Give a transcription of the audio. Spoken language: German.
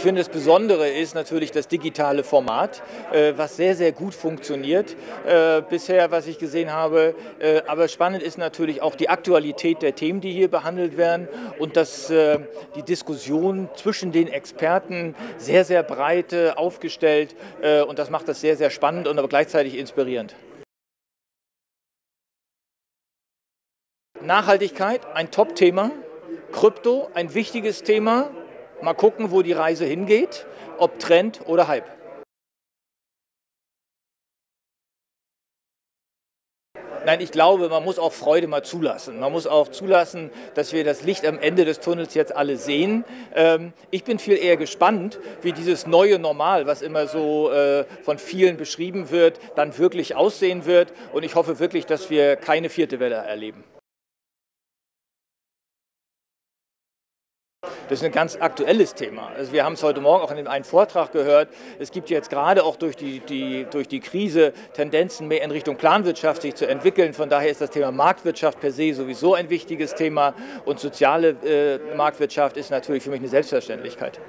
Ich finde, das Besondere ist natürlich das digitale Format, äh, was sehr, sehr gut funktioniert äh, bisher, was ich gesehen habe. Äh, aber spannend ist natürlich auch die Aktualität der Themen, die hier behandelt werden und dass die Diskussion zwischen den Experten sehr, sehr breit aufgestellt und das macht das sehr, sehr spannend und aber gleichzeitig inspirierend. Nachhaltigkeit, ein Top-Thema. Krypto, ein wichtiges Thema. Mal gucken, wo die Reise hingeht, ob Trend oder Hype. Nein, ich glaube, man muss auch Freude mal zulassen. Man muss auch zulassen, dass wir das Licht am Ende des Tunnels jetzt alle sehen. Ähm, ich bin viel eher gespannt, wie dieses neue Normal, was immer so äh, von vielen beschrieben wird, dann wirklich aussehen wird. Und ich hoffe wirklich, dass wir keine vierte Welle erleben. Das ist ein ganz aktuelles Thema. Also wir haben es heute Morgen auch in dem einen Vortrag gehört. Es gibt jetzt gerade auch durch die, die, durch die Krise Tendenzen mehr in Richtung Planwirtschaft sich zu entwickeln. Von daher ist das Thema Marktwirtschaft per se sowieso ein wichtiges Thema und soziale äh, Marktwirtschaft ist natürlich für mich eine Selbstverständlichkeit.